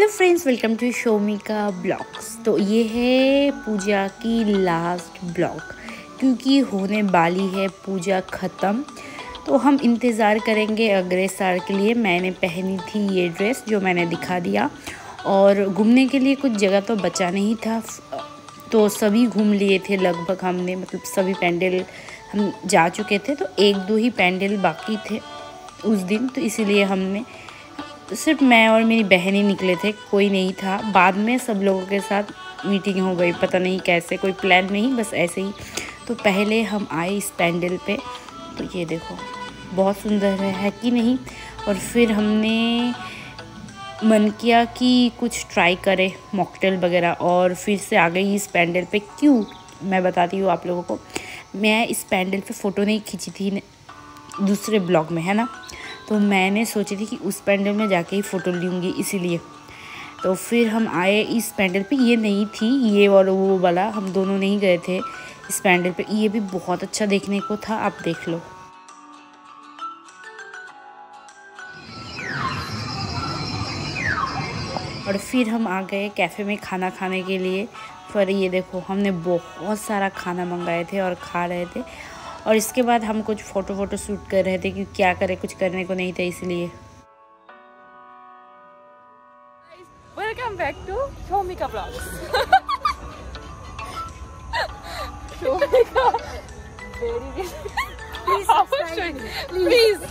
Hello friends, welcome to Shomika blogs. तो ये है पूजा की लास्ट ब्लॉग, क्योंकि होने वाली है पूजा ख़त्म। तो हम इंतज़ार करेंगे अगले साल के लिए। मैंने पहनी थी ये ड्रेस जो मैंने दिखा दिया। और घूमने के लिए कुछ जगह तो बचा नहीं था। तो सभी घूम लिए थे लगभग हमने मतलब सभी पैंडल हम जा चुके थे। तो एक दो ही पैंडल बाकी थे उस दिन तो इसीलिए हमने सिर्फ़ मैं और मेरी बहन ही निकले थे कोई नहीं था। बाद में सब लोगों के साथ मीटिंग हो गई पता नहीं कैसे कोई प्लान नहीं बस ऐसे ही। तो पहले हम आए इस पैंडल पे। तो ये देखो बहुत सुंदर है, है कि नहीं? और फिर हमने मन किया कि कुछ ट्राई करें मॉकटेल वगैरह। और फिर से आ गई इस पैंडल पे। क्यों? मैं बताती हूँ आप लोगों को। मैं इस पैंडल पे फ़ोटो नहीं खींची थी दूसरे ब्लॉग में है ना? तो मैंने सोची थी कि उस पैंडल में जाके ही फ़ोटो लूँगी इसीलिए। तो फिर हम आए इस पैंडल पे। ये नहीं थी, ये और वो वाला। हम दोनों नहीं गए थे इस पैंडल पे। ये भी बहुत अच्छा देखने को था, आप देख लो। और फिर हम आ गए कैफ़े में खाना खाने के लिए। पर ये देखो, हमने बहुत सारा खाना मंगाए थे और खा रहे थे। और इसके बाद हम कुछ फ़ोटो वोटो शूट कर रहे थे कि क्या करें कुछ करने को नहीं था इसलिए। Welcome back to Shomika blogs Shomika very please please please